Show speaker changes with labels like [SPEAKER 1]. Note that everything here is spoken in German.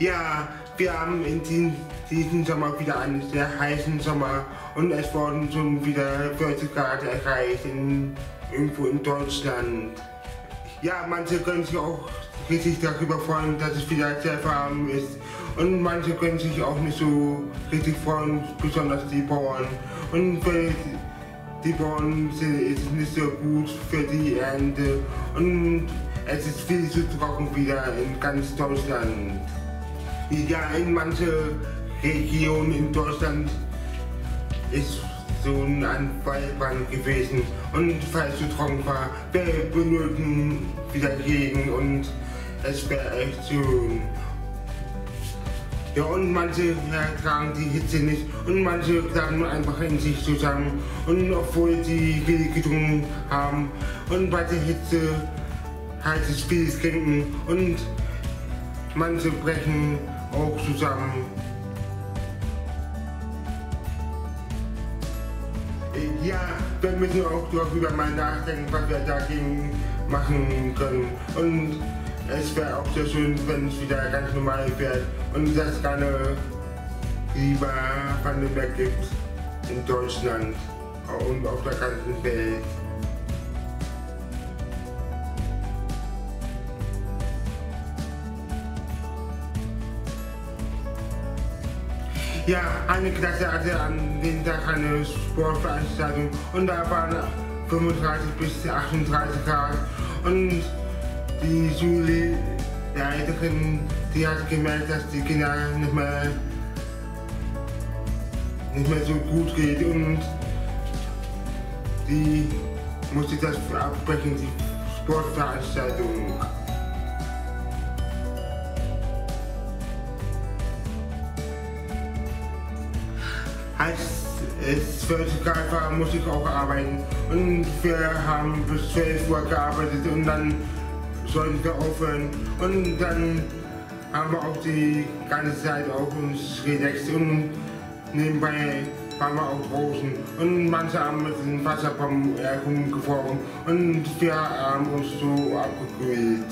[SPEAKER 1] Ja, wir haben in diesem, Sommer wieder einen sehr heißen Sommer und es wurden schon wieder 40 Grad erreicht in, irgendwo in Deutschland. Ja, manche können sich auch richtig darüber freuen, dass es wieder sehr warm ist. Und manche können sich auch nicht so richtig freuen, besonders die Bauern. Und für die Bauern ist es nicht so gut für die Ernte. Und es ist viel zu trocken wieder in ganz Deutschland. Ja, in manchen Regionen in Deutschland ist so ein Waldbrand gewesen und falls zu trocken war, wir benötigen wieder Regen und es wäre echt schön. Ja, und manche ertragen die Hitze nicht und manche klappen einfach in sich zusammen und obwohl sie viel getrunken haben und bei der Hitze heißes viel trinken und manche brechen auch zusammen. Ja, wir müssen auch darüber mal nachdenken, was wir dagegen machen können. Und es wäre auch sehr schön, wenn es wieder ganz normal wird und es keine Klimawandel mehr gibt in Deutschland und auf der ganzen Welt. Ja, eine Klasse hatte an dem Tag eine Sportveranstaltung und da waren 35 bis 38 Grad und die Schulleiterin, die hat gemerkt, dass die Kinder nicht mehr, nicht mehr so gut geht und die musste das abbrechen, die Sportveranstaltung. Als es 12 Grad war, musste ich auch arbeiten. Und wir haben bis 12 Uhr gearbeitet und dann sollten wir aufhören. Und dann haben wir auch die ganze Zeit auf uns relaxt und nebenbei waren wir auch draußen. Und manche haben mit dem Wasserpumpen herumgefroren und wir haben uns so abgekühlt.